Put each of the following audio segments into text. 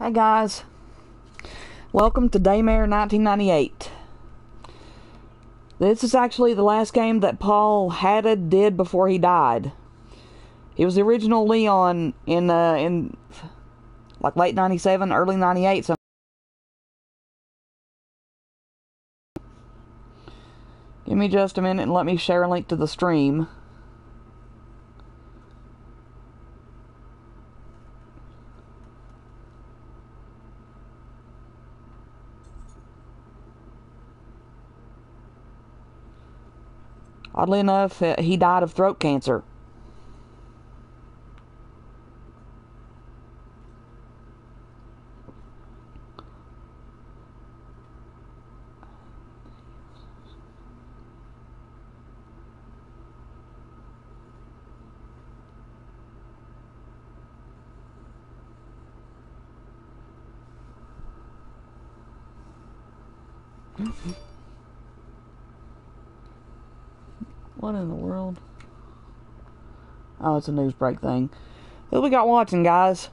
Hey guys, welcome to Daymare 1998. This is actually the last game that Paul Haddad did before he died. He was the original Leon in uh, in like late 97, early 98. So Give me just a minute and let me share a link to the stream. Oddly enough, he died of throat cancer. What in the world? Oh, it's a news break thing. Who we got watching, guys?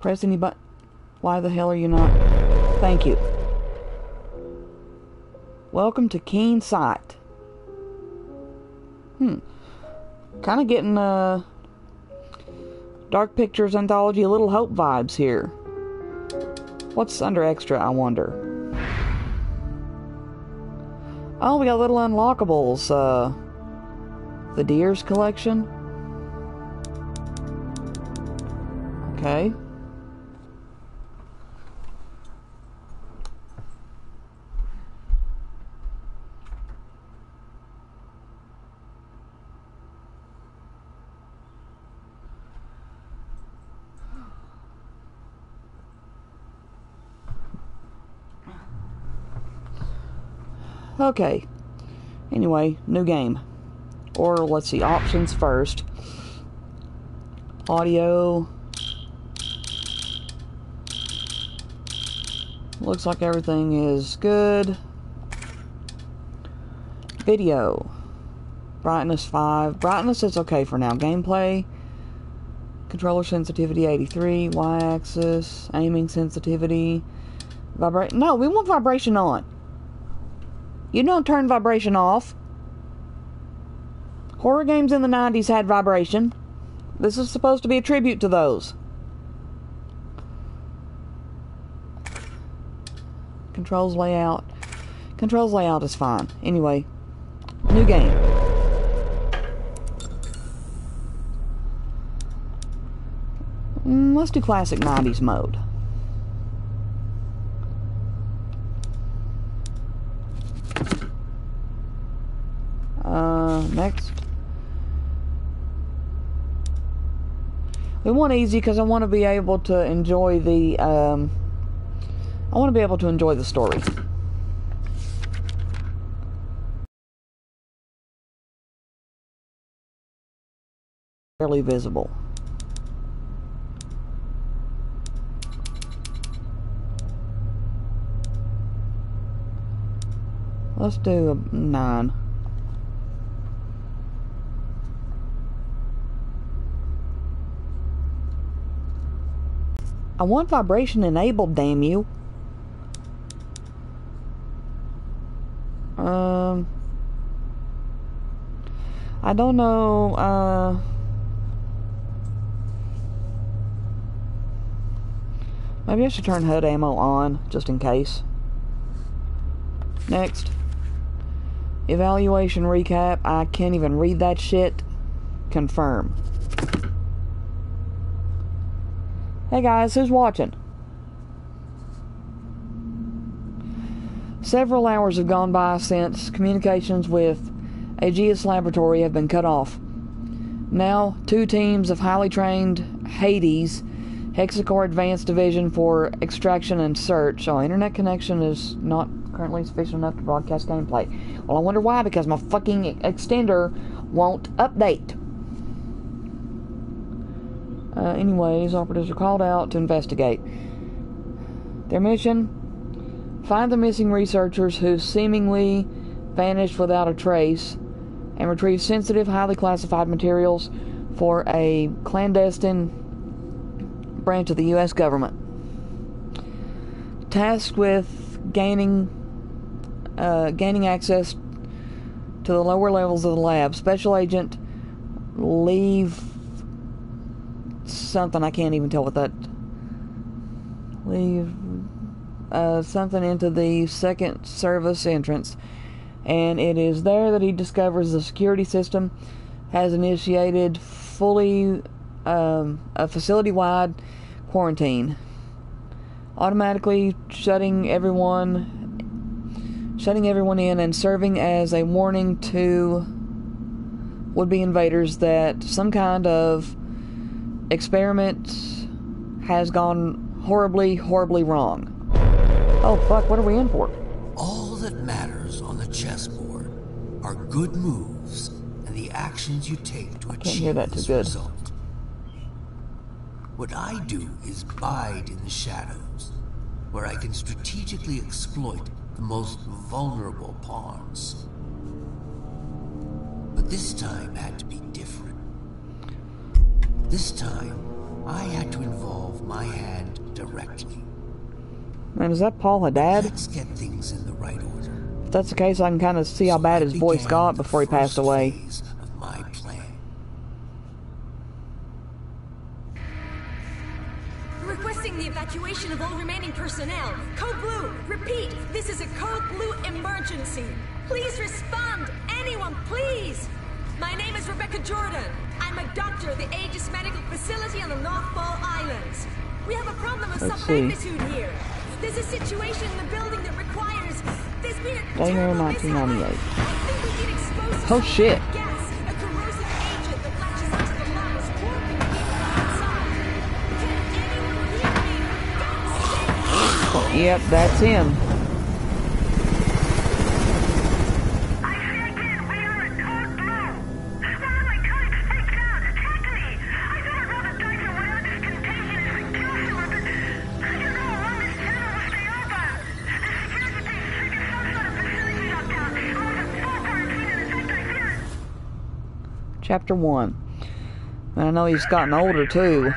Press any button. Why the hell are you not? Thank you. Welcome to Keen Sight. Hmm. Kind of getting uh Dark Pictures Anthology Little Hope vibes here. What's under extra, I wonder? Oh, we got little unlockables. Uh, the Deers collection. Okay. Okay. Anyway, new game. Or let's see, options first. Audio. Looks like everything is good. Video. Brightness 5. Brightness is okay for now. Gameplay. Controller sensitivity 83. Y axis. Aiming sensitivity. Vibrate. No, we want vibration on. You don't turn vibration off. Horror games in the 90s had vibration. This is supposed to be a tribute to those. Controls layout. Controls layout is fine. Anyway, new game. Mm, let's do classic 90s mode. Uh, next. We want easy because I want to be able to enjoy the, um, I want to be able to enjoy the story. Barely visible. Let's do a nine. I want vibration enabled, damn you. Um, I don't know, uh, maybe I should turn HUD ammo on, just in case. Next. Evaluation recap. I can't even read that shit. Confirm. Hey guys, who's watching? Several hours have gone by since communications with Aegis Laboratory have been cut off. Now, two teams of highly trained Hades, Hexacore Advanced Division for Extraction and Search. Oh, internet connection is not currently sufficient enough to broadcast gameplay. Well, I wonder why, because my fucking extender won't update. Uh, anyways, operatives are called out to investigate. Their mission find the missing researchers who seemingly vanished without a trace and retrieve sensitive, highly classified materials for a clandestine branch of the U.S. government. Tasked with gaining uh, gaining access to the lower levels of the lab, Special Agent Liev something I can't even tell what that Liev uh, something into the second service entrance, and it is there that he discovers the security system has initiated fully um, a facility-wide quarantine, automatically shutting everyone, shutting everyone in, and serving as a warning to would-be invaders that some kind of experiment has gone horribly, horribly wrong. Oh fuck! What are we in for? All that matters on the chessboard are good moves and the actions you take to Can't achieve hear that too this good. result. What I do is bide in the shadows, where I can strategically exploit the most vulnerable pawns. But this time had to be different. This time, I had to involve my hand directly. Man, is that Paul Haddad? Let's get things in the right order. If that's the case, I can kind of see how So bad his voice got before he passed away. of my plan. Requesting the evacuation of all remaining personnel. Code Blue, repeat, this is a Code Blue emergency. Please respond, anyone, please. My name is Rebecca Jordan. I'm a doctor at the Aegis Medical Facility on the North Ball Islands. We have a problem of Let's some see. magnitude here. There's a situation in the building that requires. There's been a January terrible mishap. 1998. Think we get Oh, shit. Yep, that's corrosive Chapter 1. And I know he's gotten older too.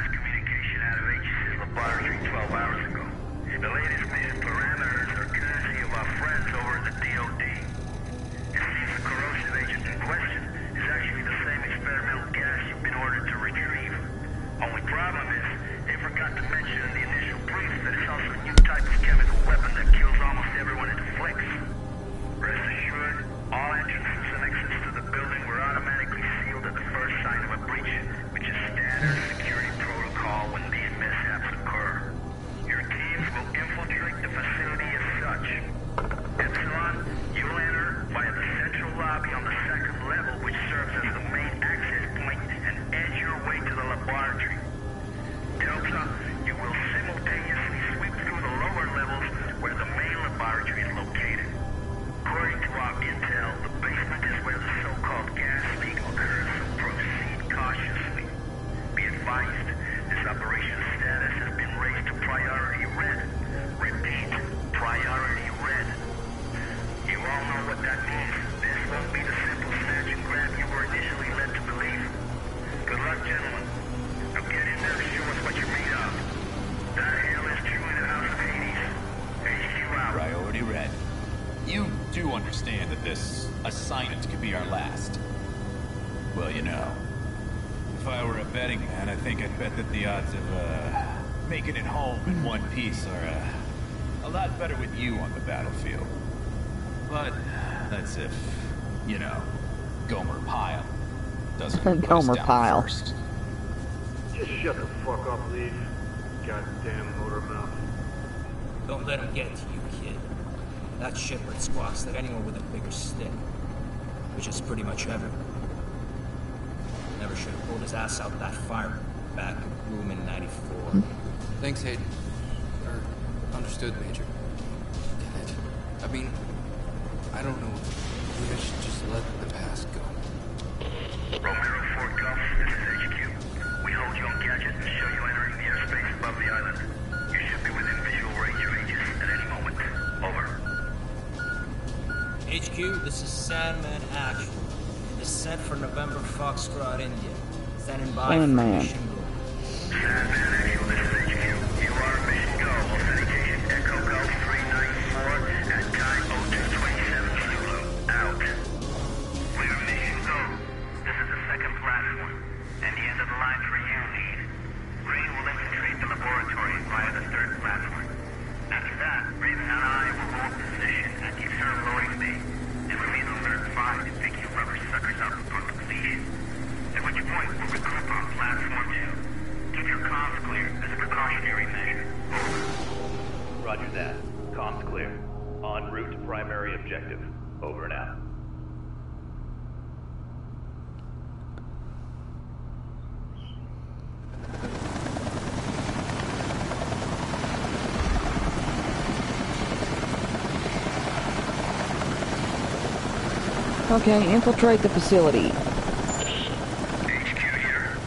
You know, Gomer Pyle doesn't put Gomer down Pyle. first. Just shut the fuck up, Liev. Goddamn motor mouth. Don't let him get to you, kid. That Shepard squawks at anyone with a bigger stick. Which is pretty much everyone. Never should have pulled his ass out of that fire back in room in 94. Thanks, Hayden. Er, understood, Major. I mean, I don't know. Maybe I should just let the past go. Romero Fort Gulf, this is HQ. We hold you on gadget and show you entering the airspace above the island. You should be within visual range of Aegis at any moment. Over. HQ, this is Sandman Action. Descent for November Foxtrot, India. Standing by Sandman. for mission. Sandman Roger that. Comms clear. En route to primary objective. Over and out. Okay, infiltrate the facility. HQ here.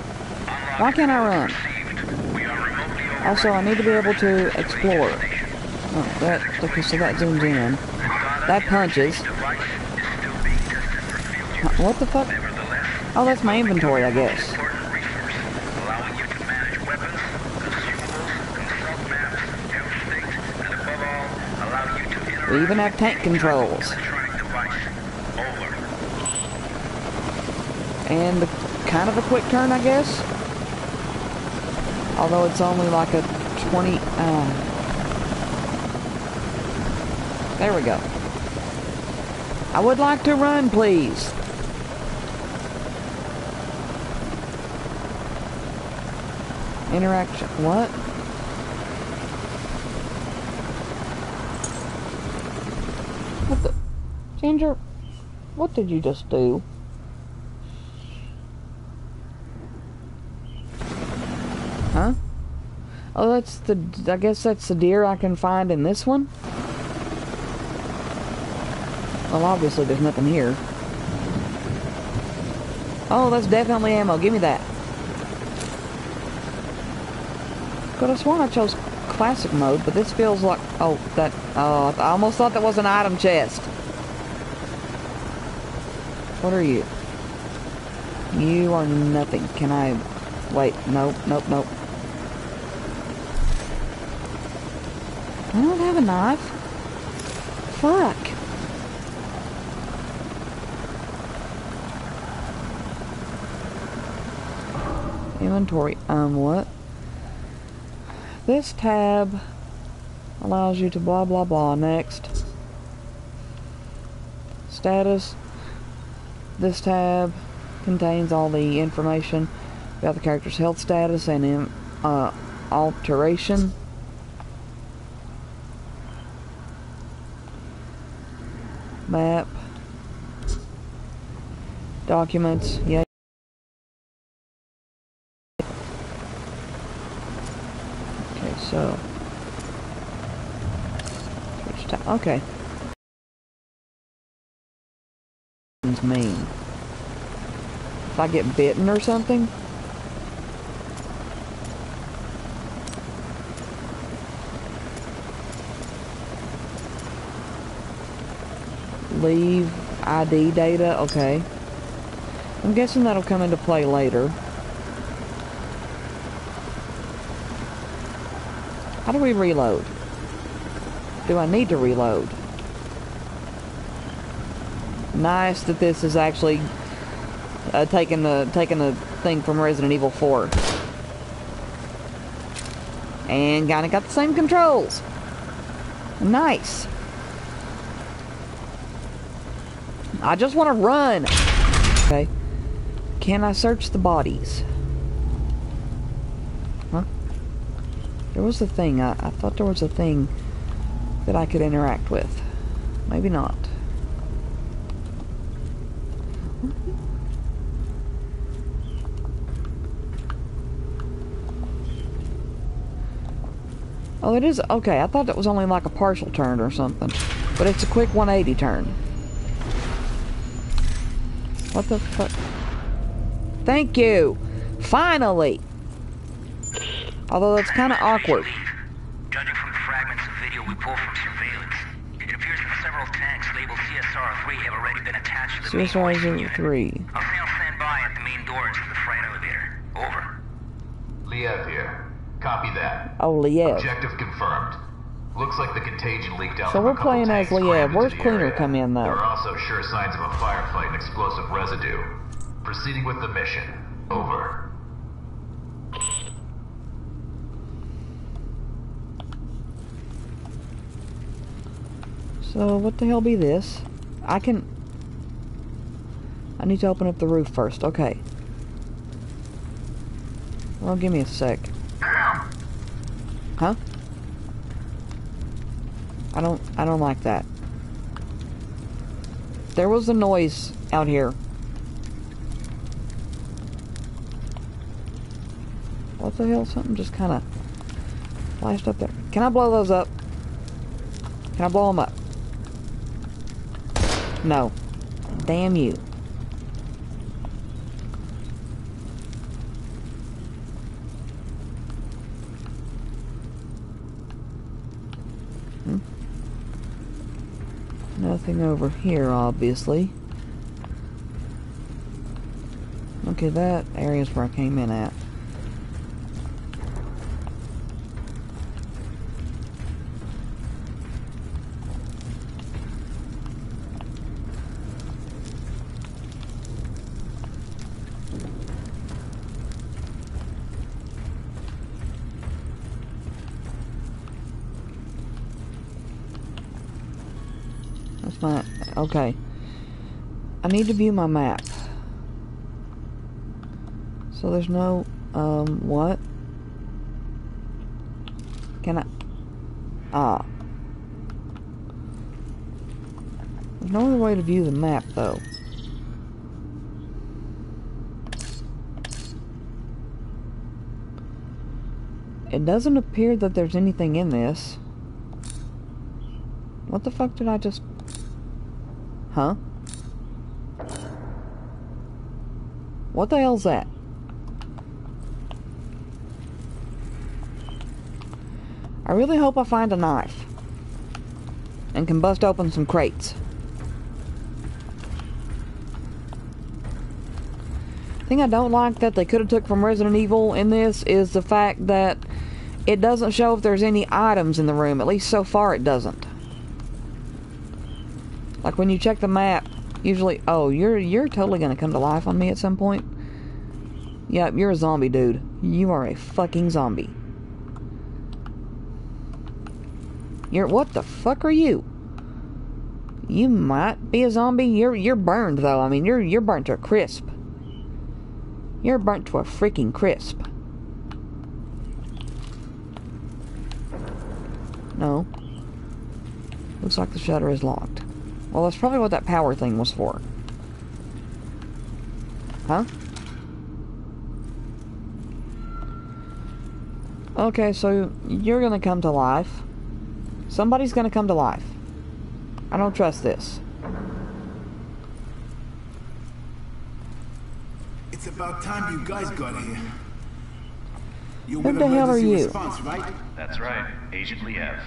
Unlock Why can't I run? received. We are remotely over. Also, I need to be able to explore. Oh, that, okay, so that zooms in. That punches. What the fuck? Oh, that's my inventory, I guess. We even have tank controls. And kind of a quick turn, I guess. Although it's only like a 20... Uh, there we go. I would like to run, please. Interaction. What? What the... Ginger, what did you just do? Huh? Oh, that's the... I guess that's the deer I can find in this one? Well, obviously there's nothing here. Oh, that's definitely ammo. Give me that. Could have sworn I chose classic mode, but this feels like... Oh, that... Oh, I almost thought that was an item chest. What are you? You are nothing. Can I... Wait, nope, nope, nope. I don't have a knife. Fuck. Inventory. Um, what? This tab allows you to blah blah blah. Next. Status. This tab contains all the information about the character's health status and uh, alteration. Map. Documents. Yeah. Okay, so. Switch tab. Okay. mean? If I get bitten or something? Liev ID data, okay. I'm guessing that'll come into play later. How do we reload? Do I need to reload? Nice that this is actually uh, taking the taking the thing from Resident Evil 4. And kinda got the same controls. Nice. I just want to run. Okay. Can I search the bodies? Huh? There was a thing. I, I thought there was a thing that I could interact with. Maybe not. Oh, it is? Okay, I thought that was only like a partial turn or something. But it's a quick 180 turn. What the fuck? Thank you! Finally! Although that's kind of awkward. Have already been attached to the main hoisting CSR unit. 03. I'll stay on standby at the main doors to the freight elevator. Liev here. Copy that. Oh, Liev. Objective confirmed. Looks like the contagion leaked out So we're playing as tanks Liev. crammed Where's into Cleaner come in, though? There are also sure signs of a firefight and explosive residue. Proceeding with the mission. Over. So what the hell be this? I can... I need to open up the roof first. Okay. Well, give me a sec. Huh? I don't... I don't like that. There was a noise out here. What the hell? Something just kind of flashed up there. Can I blow those up? Can I blow them up? No. Damn you. Hmm. Nothing over here, obviously. Okay, that area's where I came in at. Okay. I need to view my map. So there's no... Um, what? Can I... Ah. There's no other way to view the map, though. It doesn't appear that there's anything in this. What the fuck did I just... Huh? What the hell's that? I really hope I find a knife. And can bust open some crates. thing I don't like that they could have took from Resident Evil in this is the fact that it doesn't show if there's any items in the room. At least so far it doesn't. Like when you check the map, usually, oh, you're you're totally gonna come to life on me at some point. Yep, you're a zombie, dude. You are a fucking zombie. You're what the fuck are you? You might be a zombie. You're you're burned though. I mean, you're you're burnt to a crisp. You're burnt to a freaking crisp. No. Looks like the shutter is locked. Well, that's probably what that power thing was for. Huh? Okay, so you're gonna come to life. Somebody's gonna come to life. I don't trust this. It's about time you guys got here. You Who the hell are you? Response, right? That's right, Agent Liev.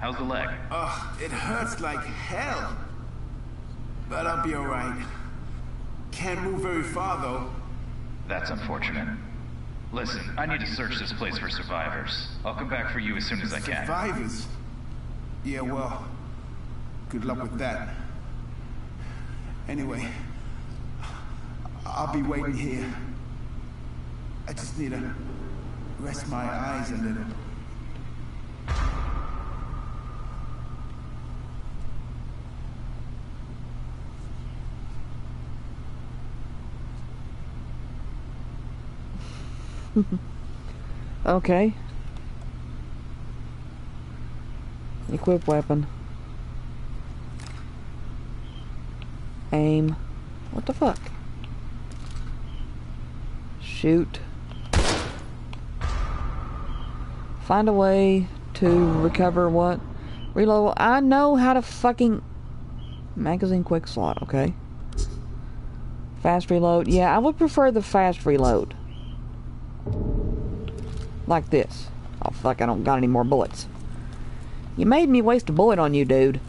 How's the leg? Ugh, it hurts like hell. But I'll be alright. Can't move very far though. That's unfortunate. Listen, I need to search this place for survivors. I'll come back for you as soon as I can. Survivors. Yeah, well, good luck with that. Anyway, I'll be waiting here. I just need to rest my eyes a little. Okay. Equip weapon. Aim. What the fuck? Shoot. Find a way to recover what? Reload. I know how to fucking... Magazine quick slot, okay. Fast reload. Yeah, I would prefer the fast reload. Like this. Oh fuck, I don't got any more bullets. You made me waste a bullet on you, dude.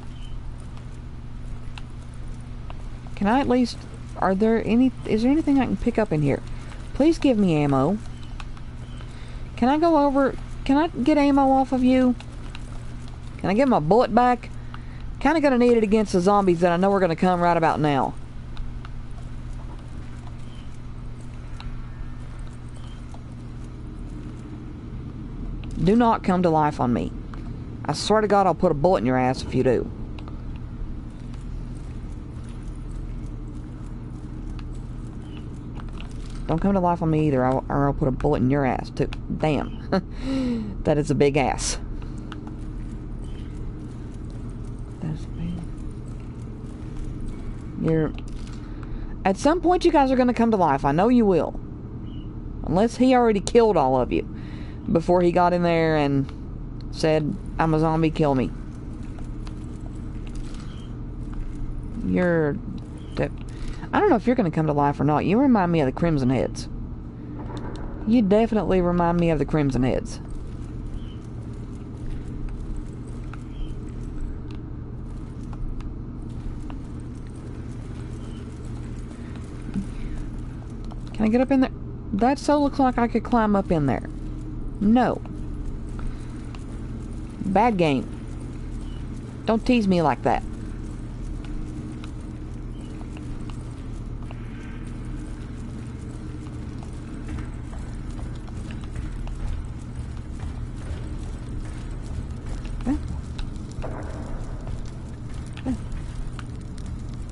Can I at least... Are there any... Is there anything I can pick up in here? Please give me ammo. Can I go over? Can I get ammo off of you? Can I get my bullet back? Kind of going to need it against the zombies that I know are to come right about now. Do not come to life on me. I swear to God, I'll put a bullet in your ass if you do. Don't come to life on me either, or I'll put a bullet in your ass too. Damn. that is a big ass. That's. You're. At some point, you guys are going to come to life. I know you will. Unless he already killed all of you before he got in there and said, I'm a zombie, kill me. You're. I don't know if you're going to come to life or not. You remind me of the Crimson Heads. You definitely remind me of the Crimson Heads. Can I get up in there? That so looks like I could climb up in there. No. Bad game. Don't tease me like that.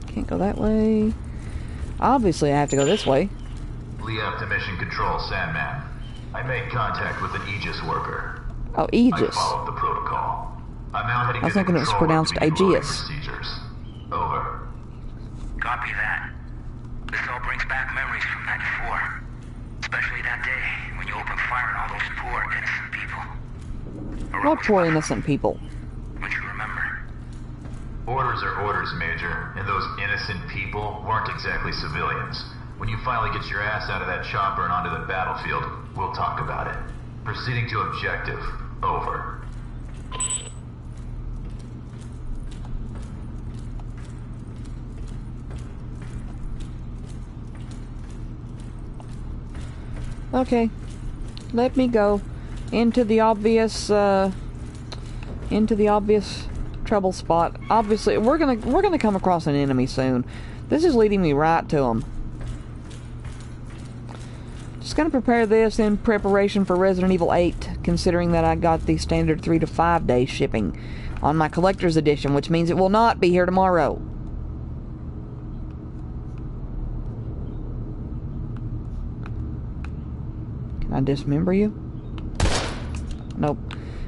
Can't go that way. Obviously, I have to go this way. Liam to Mission Control, Sandman. I made contact with an Aegis worker. Oh, I Aegis. followed the protocol. I'm now heading I was to the thinking it was control room pronounced to begin loading Aegeus. Procedures. Over. Copy that. This all brings back memories from 94. Especially that day when you opened fire on all those poor innocent people. What poor innocent people. Would you remember? Orders are orders, Major, and those innocent people weren't exactly civilians. When you finally get your ass out of that chopper and onto the battlefield, we'll talk about it. Proceeding to objective. Over. Okay. Let me go into the obvious uh into the obvious trouble spot. Obviously, we're going to we're going to come across an enemy soon. This is leading me right to them. Going to prepare this in preparation for Resident Evil 8, considering that I got the standard 3 to 5 day shipping on my collector's edition, which means it will not be here tomorrow. Can I dismember you? Nope.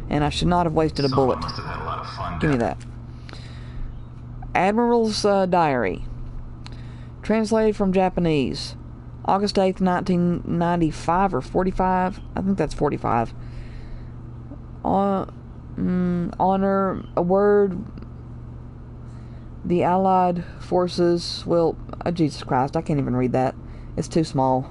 And I should not have wasted a bullet. Must have had a fun. Give me that. Admiral's uh, Diary. Translated from Japanese. August 8th, 1995 or 45. I think that's 45. Uh, mm, honor a word. The Allied forces will. Oh, Jesus Christ, I can't even read that. It's too small.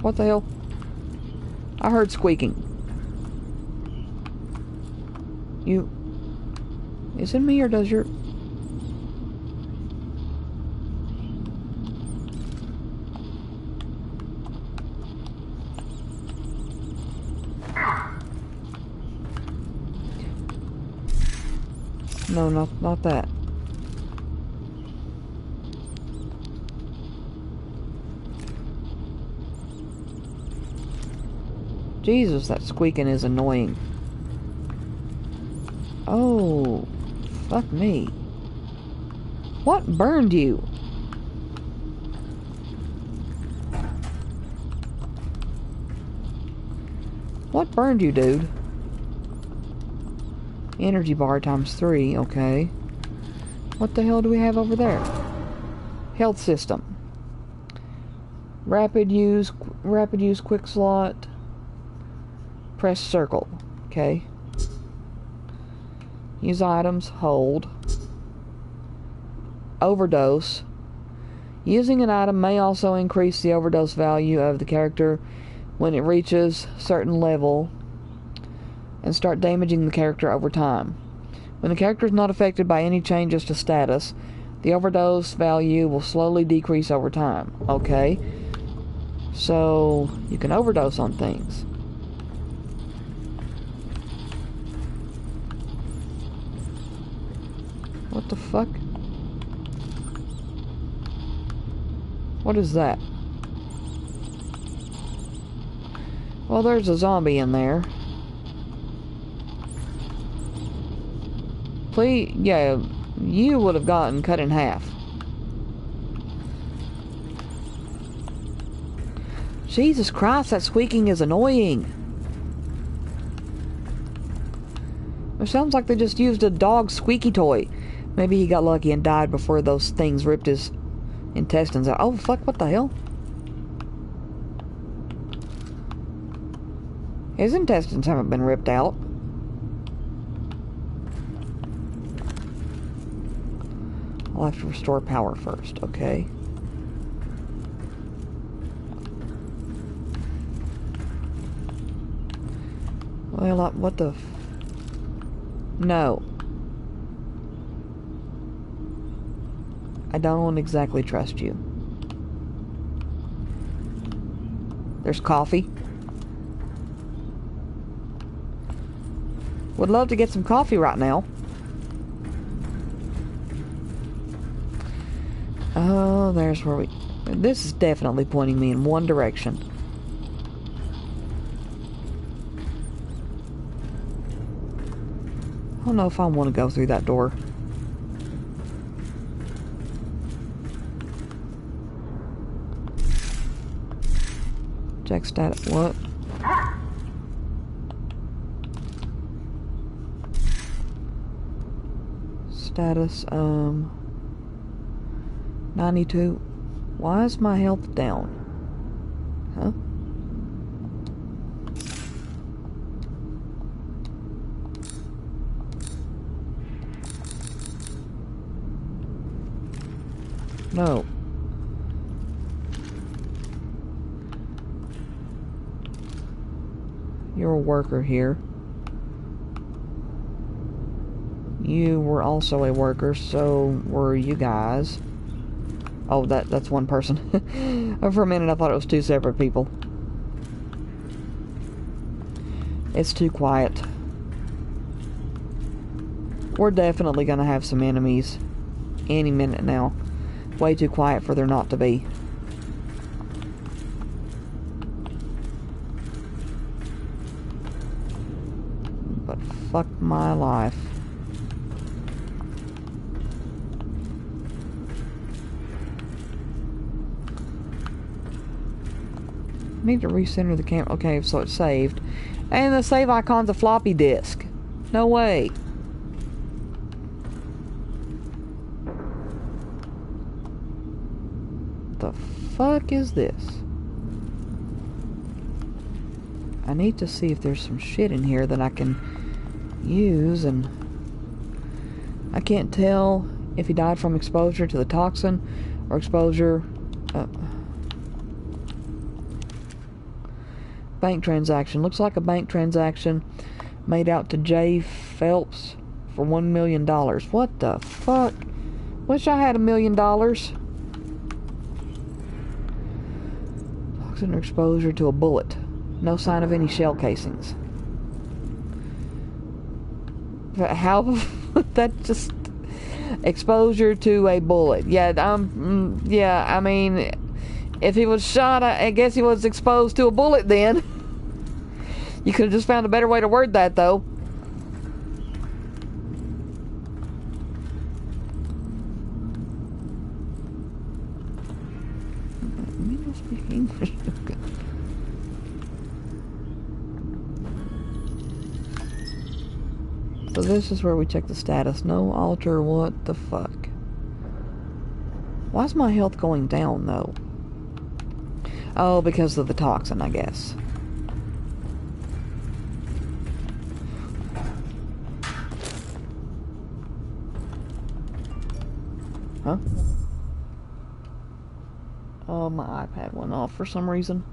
What the hell? I heard squeaking. You. Is it me or does your. No, not not that. Jesus, that squeaking is annoying. Oh, fuck me. What burned you? What burned you, dude? Energy bar times three, okay. What the hell do we have over there? Health system. Rapid use, rapid use quick slot. Press circle, okay. Use items, hold. Overdose. Using an item may also increase the overdose value of the character when it reaches certain level and start damaging the character over time. When the character is not affected by any changes to status, The overdose value will slowly decrease over time. Okay. So, you can overdose on things. What the fuck? What is that? Well, there's a zombie in there. Please, yeah, you would have gotten cut in half. Jesus Christ, that squeaking is annoying. It sounds like they just used a dog squeaky toy. Maybe he got lucky and died before those things ripped his intestines out. Oh, fuck, what the hell? His intestines haven't been ripped out. I'll have to restore power first, okay? Well, what the... no. I don't exactly trust you. There's coffee. Would love to get some coffee right now. Oh, there's where we... This is definitely pointing me in one direction. I don't know if I want to go through that door. Check status. What? Status, um... 92. Why is my health down? Huh? No. You're a worker here. You were also a worker, so were you guys. Oh, that that's one person. For a minute I thought it was two separate people. It's too quiet. We're definitely gonna have some enemies any minute now. Way too quiet for there not to be. My life. need to recenter the camera. Okay, so it's saved. And the save icon's a floppy disk. No way. The fuck is this? I need to see if there's some shit in here that I can use and I can't tell if he died from exposure to the toxin or exposure uh, bank transaction. Looks like a bank transaction made out to Jay Phelps for one million dollars. What the fuck? Wish I had a million dollars. Toxin or exposure to a bullet. No sign of any shell casings. How that just exposure to a bullet. Yeah, um, yeah. I mean, if he was shot, I guess he was exposed to a bullet then. You could have just found a better way to word that, though. So this is where we check the status. No alter, what the fuck? Why is my health going down, though? Oh, because of the toxin, I guess. Huh? Oh, my iPad went off for some reason.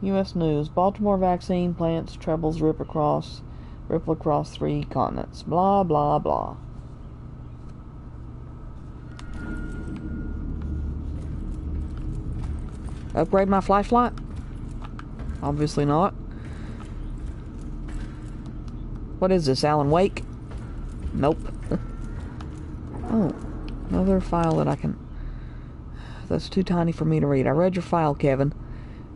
U.S. News. Baltimore vaccine plants troubles rip across, ripple across three continents. Blah, blah, blah. Upgrade my fly flight? Obviously not. What is this, Alan Wake? Nope. oh, another file that I can... That's too tiny for me to read. I read your file, Kevin.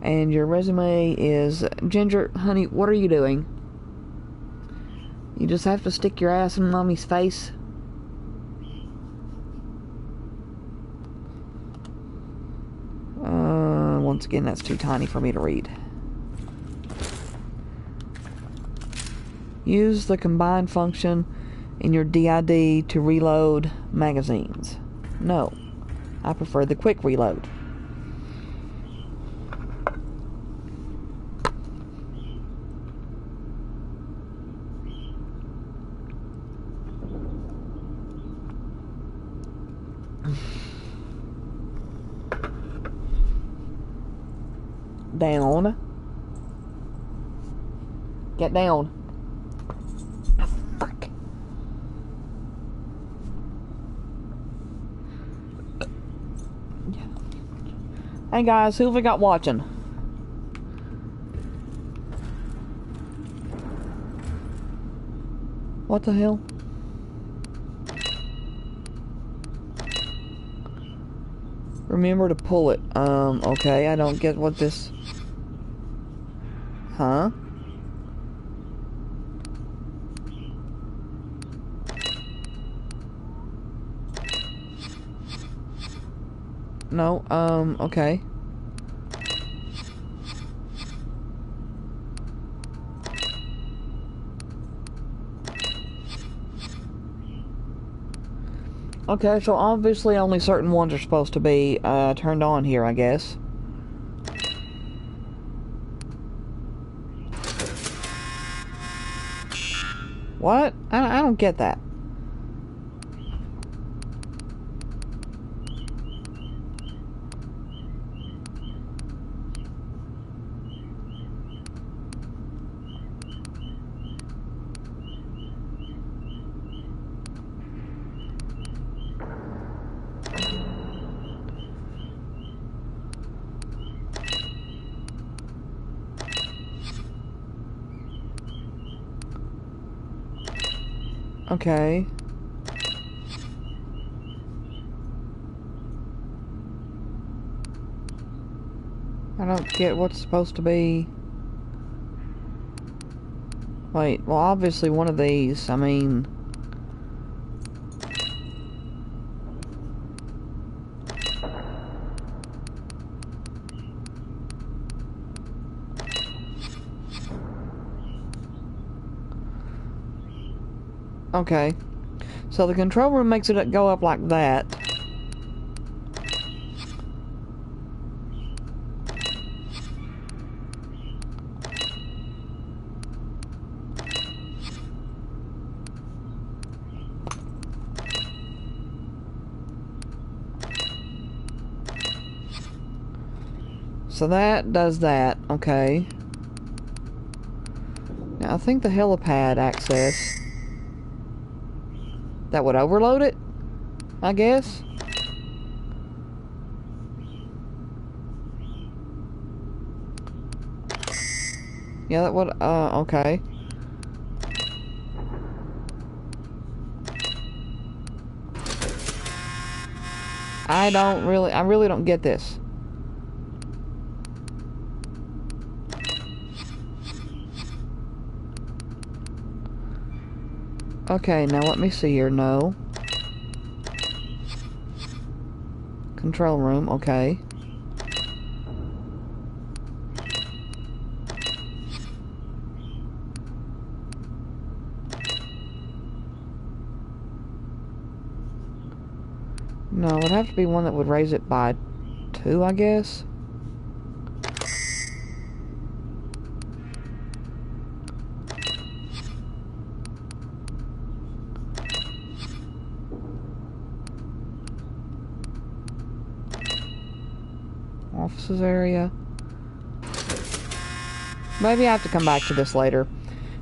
And your resume is... Ginger, honey, what are you doing? You just have to stick your ass in mommy's face? Uh, once again, that's too tiny for me to read. Use the combine function in your DID to reload magazines. No, I prefer the quick reload. Down. Get down. Fuck. Hey guys, who we got watching? What the hell? Remember to pull it. Um, okay, I don't get what this... Huh? No, um, okay. Okay, so obviously only certain ones are supposed to be uh, turned on here, I guess. What? I, I don't get that. Okay. I don't get what's supposed to be... Wait, well obviously one of these, I mean... Okay. So the control room makes it go up like that. So that does that, okay. Now I think the helipad access that would overload it, I guess. Yeah, that would, uh, okay. I don't really, I really don't get this. Okay, now let me see here. No. Control room, okay. No, it would have to be one that would raise it by two, I guess. area. Maybe I have to come back to this later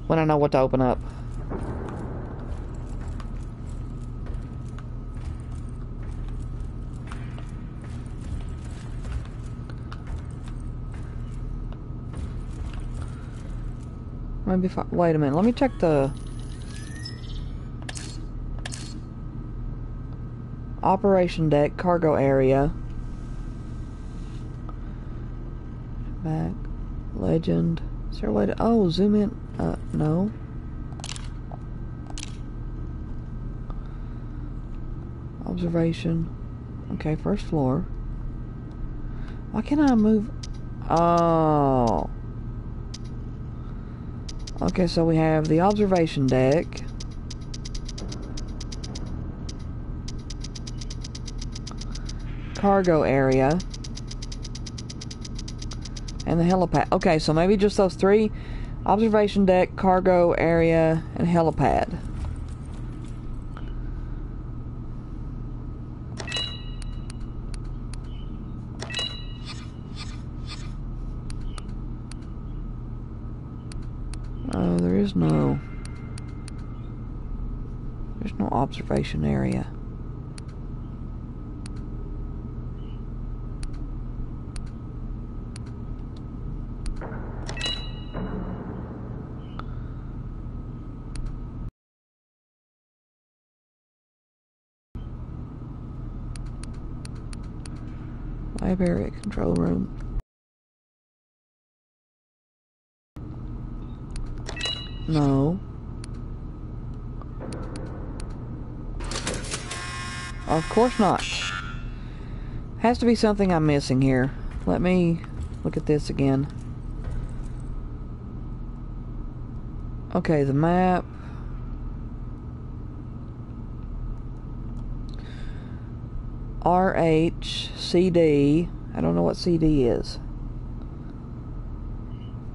when I know what to open up. Maybe if I, wait a minute, let me check the operation deck cargo area. Back legend. Is there a way to? Oh, zoom in. Uh, no. Observation. Okay, first floor. Why can't I move? Oh. Okay, so we have the observation deck. Cargo area. And the helipad. Okay, so maybe just those three. Observation deck, cargo area, and helipad. Oh, there is no... There's no observation area. Library control room. No. Of course not. Has to be something I'm missing here. Let me look at this again. Okay, the map. RH CD. I don't know what CD is.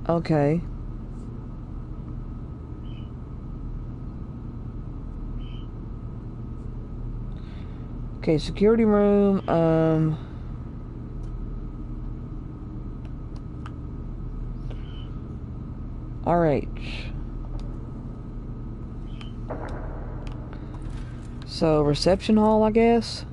Okay. Okay, security room, um... RH. So, reception hall, I guess?